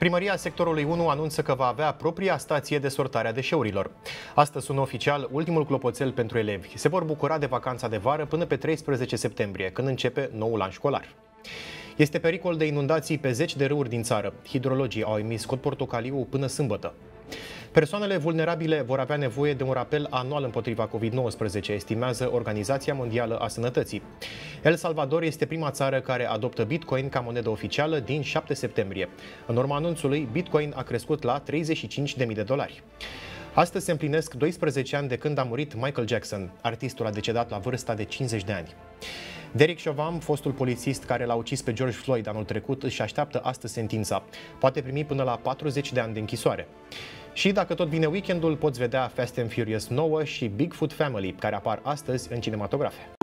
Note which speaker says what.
Speaker 1: Primăria sectorului 1 anunță că va avea propria stație de sortare a deșeurilor. Astăzi sună oficial ultimul clopoțel pentru elevi. Se vor bucura de vacanța de vară până pe 13 septembrie, când începe noul an școlar. Este pericol de inundații pe zeci de râuri din țară. Hidrologii au emis cod portocaliu până sâmbătă. Persoanele vulnerabile vor avea nevoie de un rapel anual împotriva COVID-19, estimează Organizația Mondială a Sănătății. El Salvador este prima țară care adoptă Bitcoin ca monedă oficială din 7 septembrie. În urma anunțului, Bitcoin a crescut la 35.000 de dolari. Astăzi se împlinesc 12 ani de când a murit Michael Jackson. Artistul a decedat la vârsta de 50 de ani. Derek Chauvin, fostul polițist care l-a ucis pe George Floyd anul trecut, își așteaptă astăzi sentința. Poate primi până la 40 de ani de închisoare. Și dacă tot vine weekendul, poți vedea Fast and Furious 9 și Bigfoot Family, care apar astăzi în cinematografe.